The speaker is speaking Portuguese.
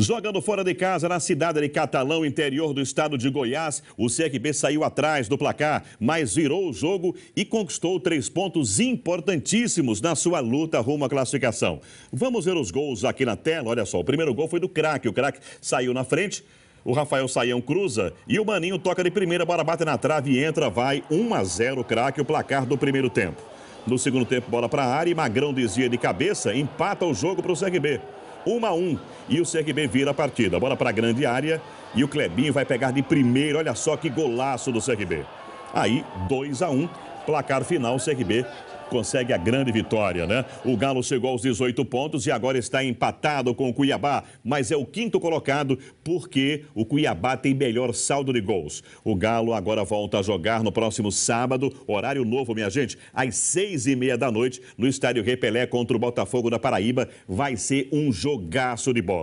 Jogando fora de casa na cidade de Catalão, interior do estado de Goiás, o CRB saiu atrás do placar, mas virou o jogo e conquistou três pontos importantíssimos na sua luta rumo à classificação. Vamos ver os gols aqui na tela. Olha só, o primeiro gol foi do craque. O craque saiu na frente. O Rafael Saião cruza e o Maninho toca de primeira, bola bate na trave e entra, vai 1 a 0 craque, o placar do primeiro tempo. No segundo tempo, bola para a área e Magrão desvia de cabeça, empata o jogo para o CRB. 1 a 1 e o CRB vira a partida. Bola para a grande área e o Clebinho vai pegar de primeiro. Olha só que golaço do CRB. Aí, 2 a 1 placar final, o CRB consegue a grande vitória, né? O Galo chegou aos 18 pontos e agora está empatado com o Cuiabá, mas é o quinto colocado porque o Cuiabá tem melhor saldo de gols. O Galo agora volta a jogar no próximo sábado, horário novo, minha gente, às seis e meia da noite, no estádio Repelé contra o Botafogo da Paraíba. Vai ser um jogaço de bola.